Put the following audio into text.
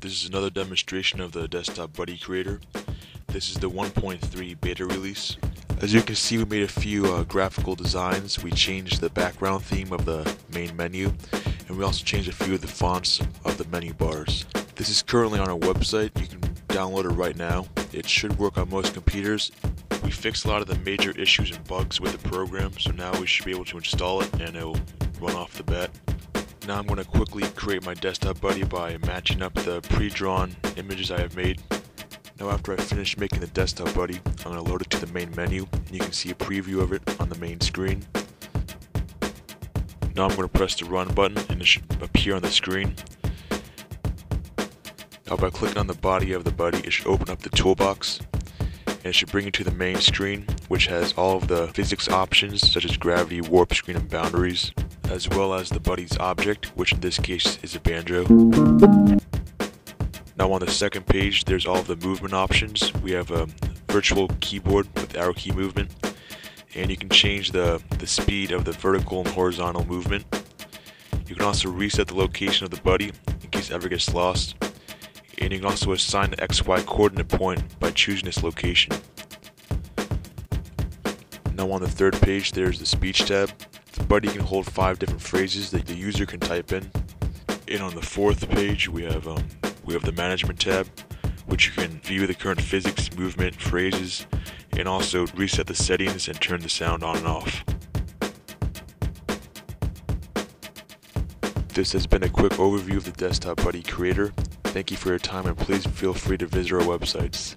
This is another demonstration of the Desktop Buddy Creator. This is the 1.3 beta release. As you can see we made a few uh, graphical designs. We changed the background theme of the main menu and we also changed a few of the fonts of the menu bars. This is currently on our website. You can download it right now. It should work on most computers. We fixed a lot of the major issues and bugs with the program so now we should be able to install it and it'll run off the bat. Now I'm going to quickly create my desktop buddy by matching up the pre-drawn images I have made. Now after I finish making the desktop buddy, I'm going to load it to the main menu and you can see a preview of it on the main screen. Now I'm going to press the run button and it should appear on the screen. Now by clicking on the body of the buddy, it should open up the toolbox and it should bring you to the main screen which has all of the physics options such as gravity, warp screen, and boundaries as well as the buddy's object, which in this case is a banjo. Now on the second page, there's all the movement options. We have a virtual keyboard with arrow key movement, and you can change the, the speed of the vertical and horizontal movement. You can also reset the location of the buddy in case it ever gets lost, and you can also assign the XY coordinate point by choosing this location. Now on the third page, there's the speech tab. Buddy can hold five different phrases that the user can type in. And on the fourth page, we have um, we have the management tab, which you can view the current physics, movement, phrases, and also reset the settings and turn the sound on and off. This has been a quick overview of the Desktop Buddy creator. Thank you for your time and please feel free to visit our websites.